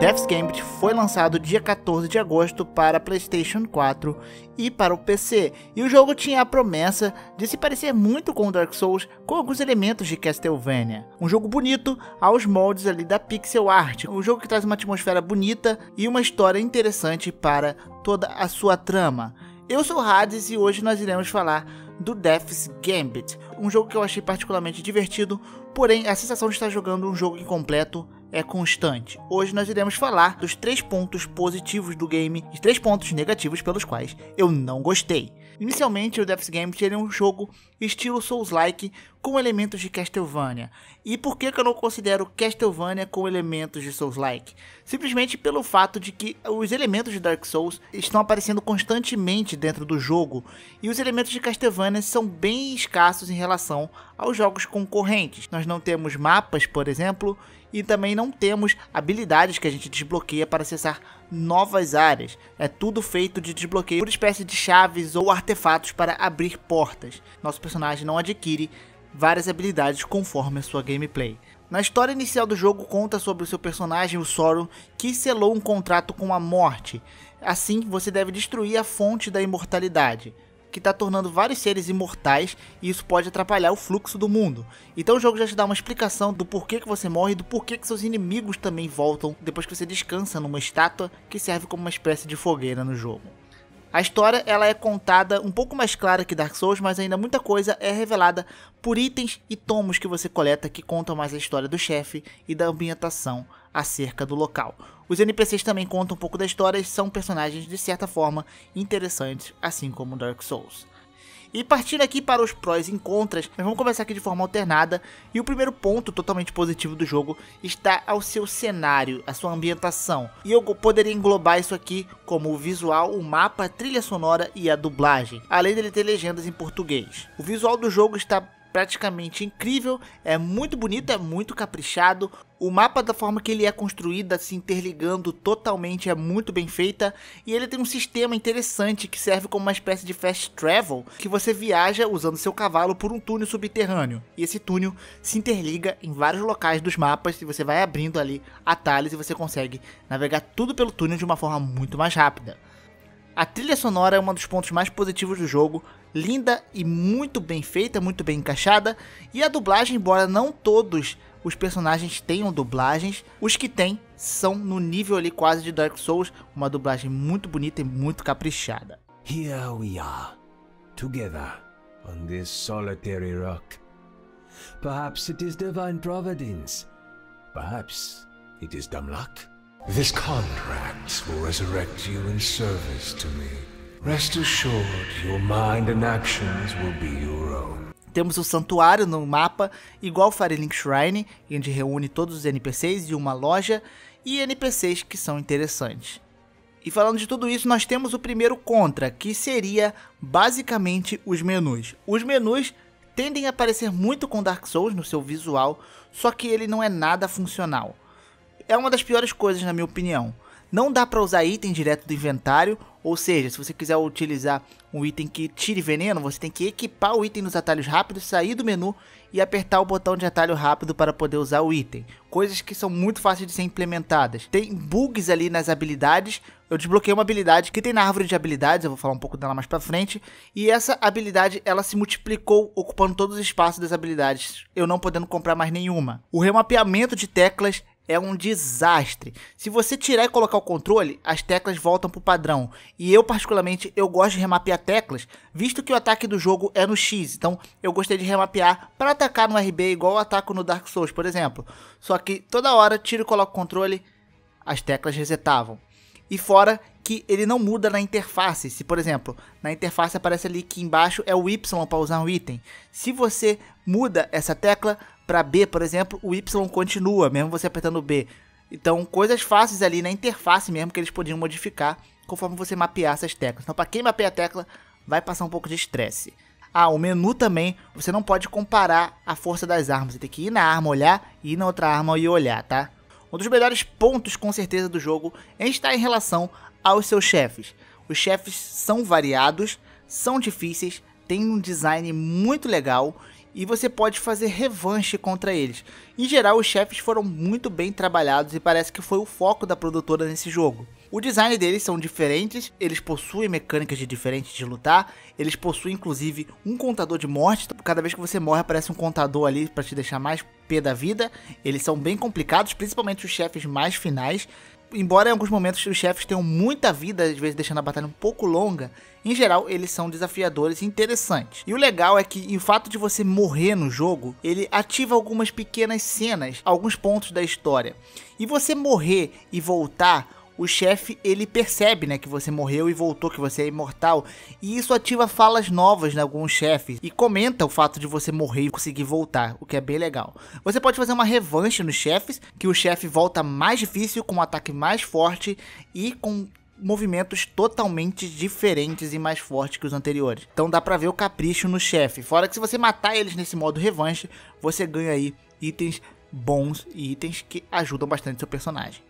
Death's Gambit foi lançado dia 14 de agosto para PlayStation 4 e para o PC, e o jogo tinha a promessa de se parecer muito com Dark Souls, com alguns elementos de Castlevania. Um jogo bonito aos moldes ali da pixel art, um jogo que traz uma atmosfera bonita e uma história interessante para toda a sua trama. Eu sou Hades e hoje nós iremos falar do Death's Gambit, um jogo que eu achei particularmente divertido, porém a sensação de estar jogando um jogo incompleto é constante. Hoje nós iremos falar dos três pontos positivos do game e três pontos negativos pelos quais eu não gostei. Inicialmente, o Death's Gambit é um jogo estilo Souls-like com elementos de Castlevania. E por que, que eu não considero Castlevania com elementos de Souls-like? Simplesmente pelo fato de que os elementos de Dark Souls estão aparecendo constantemente dentro do jogo e os elementos de Castlevania são bem escassos em relação aos jogos concorrentes. Nós não temos mapas, por exemplo, e também não temos habilidades que a gente desbloqueia para acessar novas áreas. É tudo feito de desbloqueio por espécie de chaves ou artefatos para abrir portas. Nosso personagem não adquire várias habilidades conforme a sua gameplay. Na história inicial do jogo conta sobre o seu personagem, o Sauron, que selou um contrato com a morte. Assim, você deve destruir a fonte da imortalidade que está tornando vários seres imortais e isso pode atrapalhar o fluxo do mundo. Então o jogo já te dá uma explicação do porquê que você morre e do porquê que seus inimigos também voltam depois que você descansa numa estátua que serve como uma espécie de fogueira no jogo. A história ela é contada um pouco mais clara que Dark Souls, mas ainda muita coisa é revelada por itens e tomos que você coleta que contam mais a história do chefe e da ambientação acerca do local. Os NPCs também contam um pouco da história e são personagens de certa forma interessantes, assim como Dark Souls. E partindo aqui para os prós e contras, nós vamos começar aqui de forma alternada. E o primeiro ponto totalmente positivo do jogo está ao seu cenário, a sua ambientação. E eu poderia englobar isso aqui como o visual, o mapa, a trilha sonora e a dublagem, além dele ter legendas em português. O visual do jogo está praticamente incrível, é muito bonito, é muito caprichado. O mapa da forma que ele é construído, se interligando totalmente, é muito bem feita. E ele tem um sistema interessante que serve como uma espécie de fast travel, que você viaja usando seu cavalo por um túnel subterrâneo. E esse túnel se interliga em vários locais dos mapas e você vai abrindo ali atalhos e você consegue navegar tudo pelo túnel de uma forma muito mais rápida. A trilha sonora é um dos pontos mais positivos do jogo, linda e muito bem feita, muito bem encaixada. E a dublagem, embora não todos os personagens tenham dublagens, os que têm são no nível ali quase de Dark Souls, uma dublagem muito bonita e muito caprichada. Here we are, together on this solitary rock. Perhaps it is divine providence. Perhaps it is dumb luck. This contract will resurrect you in service to me. Rest assured, your mind and actions will be your own. Temos um santuário no mapa, igual Firelink Shrine, onde reúne todos os NPCs e uma loja, e NPCs que são interessantes. E falando de tudo isso, nós temos o primeiro contra, que seria basicamente os menus. Os menus tendem a parecer muito com Dark Souls no seu visual, só que ele não é nada funcional. É uma das piores coisas na minha opinião. Não dá para usar item direto do inventário, ou seja, se você quiser utilizar um item que tire veneno, você tem que equipar o item nos atalhos rápidos, sair do menu e apertar o botão de atalho rápido para poder usar o item. Coisas que são muito fáceis de ser implementadas. Tem bugs ali nas habilidades. Eu desbloqueei uma habilidade que tem na árvore de habilidades, eu vou falar um pouco dela mais pra frente. E essa habilidade, ela se multiplicou, ocupando todos os espaços das habilidades, eu não podendo comprar mais nenhuma. O remapeamento de teclas é um desastre. Se você tirar e colocar o controle, as teclas voltam para o padrão. E eu, particularmente, eu gosto de remapear teclas, visto que o ataque do jogo é no X. Então, eu gostei de remapear para atacar no RB, igual eu ataco no Dark Souls, por exemplo. Só que toda hora, tiro e coloco o controle, as teclas resetavam. E fora que ele não muda na interface. Se, por exemplo, na interface aparece ali que embaixo é o Y para usar um item. Se você muda essa tecla, para B, por exemplo, o Y continua, mesmo você apertando B. Então, coisas fáceis ali na interface mesmo que eles podiam modificar conforme você mapear essas teclas. Então, para quem mapeia a tecla, vai passar um pouco de estresse. Ah, o menu também, você não pode comparar a força das armas. Você tem que ir na arma, olhar, ir na outra arma e olhar, tá? Um dos melhores pontos, com certeza, do jogo está em relação aos seus chefes. Os chefes são variados, são difíceis, têm um design muito legal e você pode fazer revanche contra eles. Em geral, os chefes foram muito bem trabalhados e parece que foi o foco da produtora nesse jogo. O design deles são diferentes, eles possuem mecânicas de diferentes de lutar, eles possuem inclusive um contador de morte, cada vez que você morre aparece um contador ali para te deixar mais pé da vida. Eles são bem complicados, principalmente os chefes mais finais. Embora em alguns momentos os chefes tenham muita vida, às vezes deixando a batalha um pouco longa, em geral eles são desafiadores e interessantes. E o legal é que o fato de você morrer no jogo, ele ativa algumas pequenas cenas, alguns pontos da história. E você morrer e voltar o chefe ele percebe, né, que você morreu e voltou, que você é imortal, e isso ativa falas novas em alguns chefes e comenta o fato de você morrer e conseguir voltar, o que é bem legal. Você pode fazer uma revanche nos chefes, que o chefe volta mais difícil com um ataque mais forte e com movimentos totalmente diferentes e mais fortes que os anteriores. Então dá pra ver o capricho no chefe. Fora que se você matar eles nesse modo revanche, você ganha aí itens bons e itens que ajudam bastante seu personagem.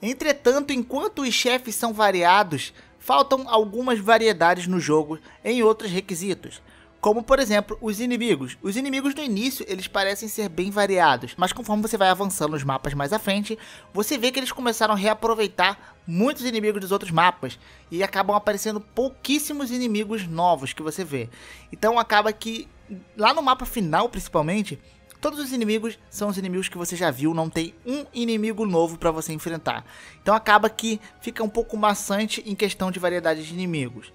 Entretanto, enquanto os chefes são variados, faltam algumas variedades no jogo em outros requisitos. Como por exemplo, os inimigos. Os inimigos no início, eles parecem ser bem variados, mas conforme você vai avançando nos mapas mais à frente, você vê que eles começaram a reaproveitar muitos inimigos dos outros mapas e acabam aparecendo pouquíssimos inimigos novos que você vê. Então acaba que lá no mapa final, principalmente, Todos os inimigos são os inimigos que você já viu, não tem um inimigo novo para você enfrentar. Então acaba que fica um pouco maçante em questão de variedade de inimigos.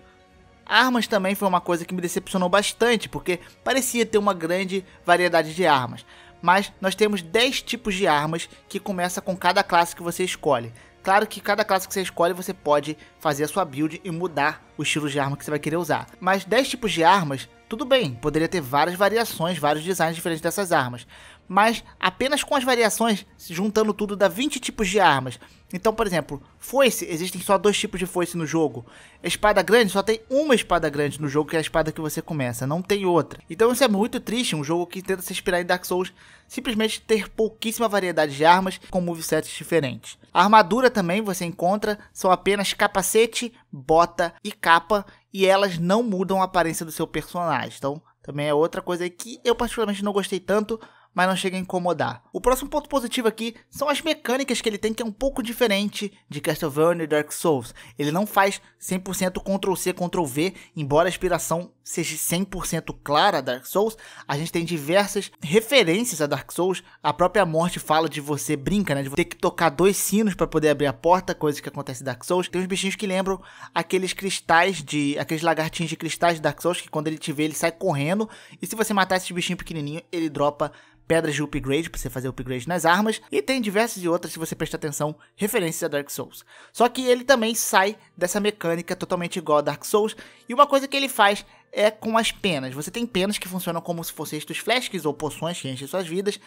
Armas também foi uma coisa que me decepcionou bastante, porque parecia ter uma grande variedade de armas. Mas nós temos 10 tipos de armas que começa com cada classe que você escolhe. Claro que cada classe que você escolhe você pode fazer a sua build e mudar o estilo de arma que você vai querer usar. Mas 10 tipos de armas tudo bem, poderia ter várias variações, vários designs diferentes dessas armas. Mas apenas com as variações, juntando tudo, dá 20 tipos de armas. Então, por exemplo, foice, existem só dois tipos de foice no jogo. Espada grande, só tem uma espada grande no jogo, que é a espada que você começa, não tem outra. Então isso é muito triste, um jogo que tenta se inspirar em Dark Souls, simplesmente ter pouquíssima variedade de armas com movesets diferentes. A armadura também você encontra, são apenas capacete, bota e capa, e elas não mudam a aparência do seu personagem. Então, também é outra coisa que eu particularmente não gostei tanto, mas não chega a incomodar. O próximo ponto positivo aqui são as mecânicas que ele tem, que é um pouco diferente de Castlevania e Dark Souls. Ele não faz 100% Ctrl-C, Ctrl-V, embora a inspiração seja 100% clara a Dark Souls, a gente tem diversas referências a Dark Souls. A própria morte fala de você, brinca, né, de ter que tocar dois sinos para poder abrir a porta, coisa que acontece em Dark Souls. Tem uns bichinhos que lembram aqueles cristais de, aqueles lagartinhos de cristais de Dark Souls, que quando ele te vê, ele sai correndo, e se você matar esse bichinho pequenininho, ele dropa pedras de upgrade para você fazer upgrade nas armas, e tem diversas e outras, se você prestar atenção, referências a Dark Souls. Só que ele também sai dessa mecânica totalmente igual a Dark Souls, e uma coisa que ele faz é com as penas. Você tem penas que funcionam como se fossem estes flasks ou poções que enchem suas vidas,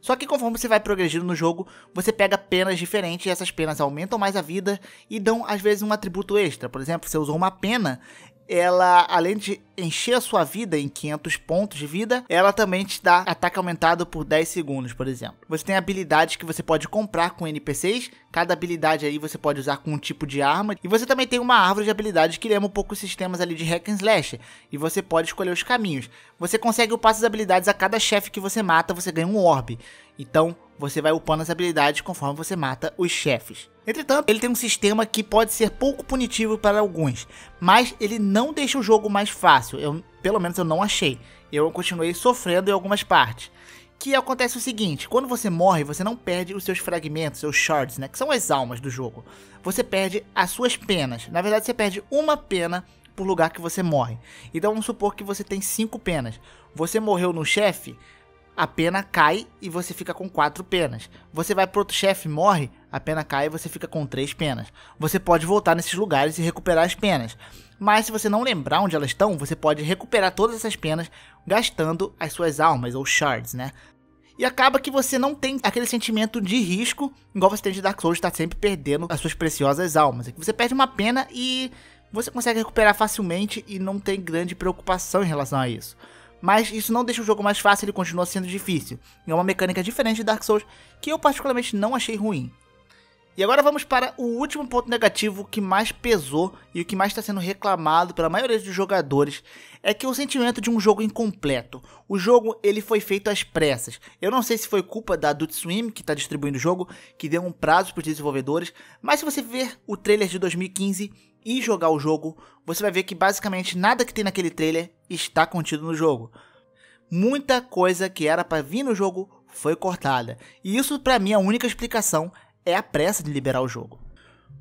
só que conforme você vai progredindo no jogo, você pega penas diferentes e essas penas aumentam mais a vida e dão às vezes um atributo extra. Por exemplo, você usou uma pena, ela, além de encher a sua vida em 500 pontos de vida, ela também te dá ataque aumentado por 10 segundos, por exemplo. Você tem habilidades que você pode comprar com NPCs, cada habilidade aí você pode usar com um tipo de arma, e você também tem uma árvore de habilidades que lembra um pouco os sistemas ali de hack and slash, e você pode escolher os caminhos. Você consegue upar as habilidades a cada chefe que você mata, você ganha um orb. Então, você vai upando as habilidades conforme você mata os chefes. Entretanto, ele tem um sistema que pode ser pouco punitivo para alguns, mas ele não deixa o jogo mais fácil. Eu, pelo menos eu não achei. Eu continuei sofrendo em algumas partes. Que acontece o seguinte, quando você morre, você não perde os seus fragmentos, seus shards, né, que são as almas do jogo. Você perde as suas penas. Na verdade, você perde uma pena por lugar que você morre. Então vamos supor que você tem cinco penas. Você morreu no chefe, a pena cai e você fica com quatro penas. Você vai pro outro chefe, morre, a pena cai e você fica com três penas. Você pode voltar nesses lugares e recuperar as penas. Mas se você não lembrar onde elas estão, você pode recuperar todas essas penas gastando as suas almas ou shards, né? E acaba que você não tem aquele sentimento de risco, igual você tem de Dark Souls, estar tá sempre perdendo as suas preciosas almas. Você perde uma pena e você consegue recuperar facilmente e não tem grande preocupação em relação a isso. Mas isso não deixa o jogo mais fácil, ele continua sendo difícil. É uma mecânica diferente de Dark Souls que eu particularmente não achei ruim. E agora vamos para o último ponto negativo que mais pesou e o que mais está sendo reclamado pela maioria dos jogadores é que o sentimento de um jogo incompleto. O jogo ele foi feito às pressas. Eu não sei se foi culpa da Adult Swim que está distribuindo o jogo, que deu um prazo para os desenvolvedores, mas se você ver o trailer de 2015 e jogar o jogo, você vai ver que basicamente nada que tem naquele trailer está contido no jogo. Muita coisa que era para vir no jogo foi cortada. E isso para mim é a única explicação é a pressa de liberar o jogo.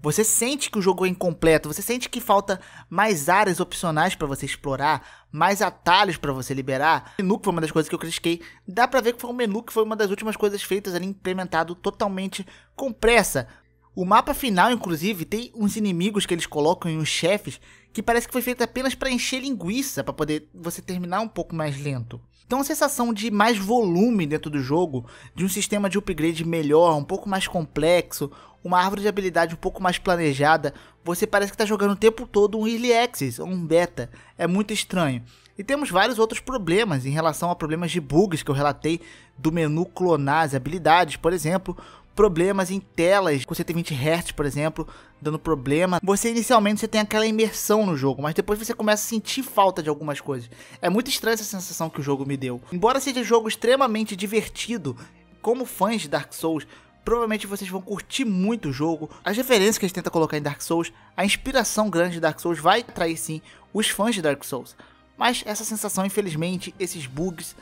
Você sente que o jogo é incompleto, você sente que falta mais áreas opcionais para você explorar, mais atalhos para você liberar. O menu que foi uma das coisas que eu critiquei, dá para ver que foi um menu que foi uma das últimas coisas feitas ali implementado totalmente com pressa. O mapa final, inclusive, tem uns inimigos que eles colocam e uns chefes que parece que foi feito apenas para encher linguiça, para poder você terminar um pouco mais lento. Então a sensação de mais volume dentro do jogo, de um sistema de upgrade melhor, um pouco mais complexo, uma árvore de habilidade um pouco mais planejada, você parece que está jogando o tempo todo um Early Access ou um Beta. É muito estranho. E temos vários outros problemas em relação a problemas de bugs que eu relatei do menu clonar as habilidades, por exemplo, problemas em telas com 120 Hz, por exemplo, dando problema. Você inicialmente você tem aquela imersão no jogo, mas depois você começa a sentir falta de algumas coisas. É muito estranha essa sensação que o jogo me deu. Embora seja um jogo extremamente divertido, como fãs de Dark Souls, provavelmente vocês vão curtir muito o jogo. As referências que eles tentam colocar em Dark Souls, a inspiração grande de Dark Souls vai atrair sim os fãs de Dark Souls. Mas essa sensação, infelizmente, esses bugs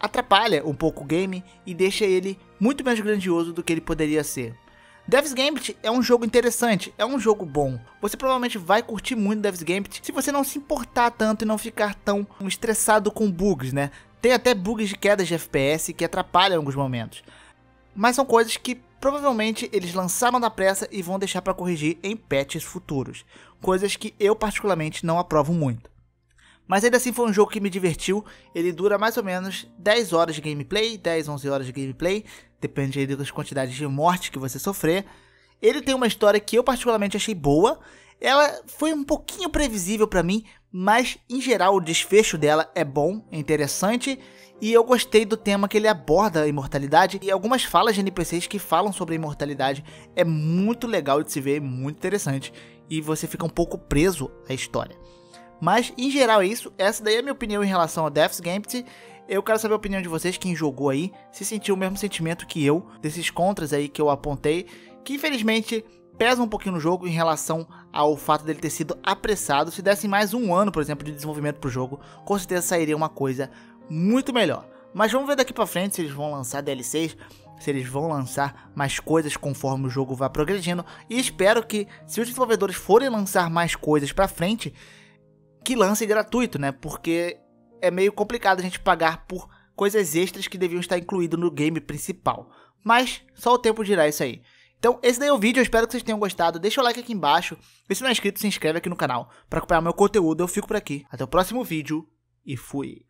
atrapalha um pouco o game e deixa ele muito menos grandioso do que ele poderia ser. Devil's Gambit é um jogo interessante, é um jogo bom. Você provavelmente vai curtir muito Devil's Gambit se você não se importar tanto e não ficar tão estressado com bugs, né? Tem até bugs de quedas de FPS que atrapalham alguns momentos. Mas são coisas que provavelmente eles lançaram na pressa e vão deixar para corrigir em patches futuros. Coisas que eu particularmente não aprovo muito. Mas ainda assim foi um jogo que me divertiu. Ele dura mais ou menos 10 horas de gameplay, 10, 11 horas de gameplay, depende aí das quantidades de morte que você sofrer. Ele tem uma história que eu particularmente achei boa. Ela foi um pouquinho previsível para mim, mas em geral o desfecho dela é bom, é interessante e eu gostei do tema que ele aborda a imortalidade e algumas falas de NPCs que falam sobre a imortalidade é muito legal de se ver, muito interessante e você fica um pouco preso à história. Mas em geral é isso. Essa daí é a minha opinião em relação a Death's Gambit. Eu quero saber a opinião de vocês, quem jogou aí, se sentiu o mesmo sentimento que eu, desses contras aí que eu apontei, que infelizmente pesa um pouquinho no jogo em relação ao fato dele ter sido apressado. Se dessem mais um ano, por exemplo, de desenvolvimento pro jogo, com certeza sairia uma coisa muito melhor. Mas vamos ver daqui pra frente se eles vão lançar DLCs, se eles vão lançar mais coisas conforme o jogo vá progredindo. E espero que, se os desenvolvedores forem lançar mais coisas pra frente, que lance gratuito, né? Porque é meio complicado a gente pagar por coisas extras que deviam estar incluídas no game principal. Mas só o tempo dirá isso aí. Então, esse daí é o vídeo, eu espero que vocês tenham gostado. Deixa o like aqui embaixo. E se não é inscrito, se inscreve aqui no canal para acompanhar meu conteúdo. Eu fico por aqui. Até o próximo vídeo e fui.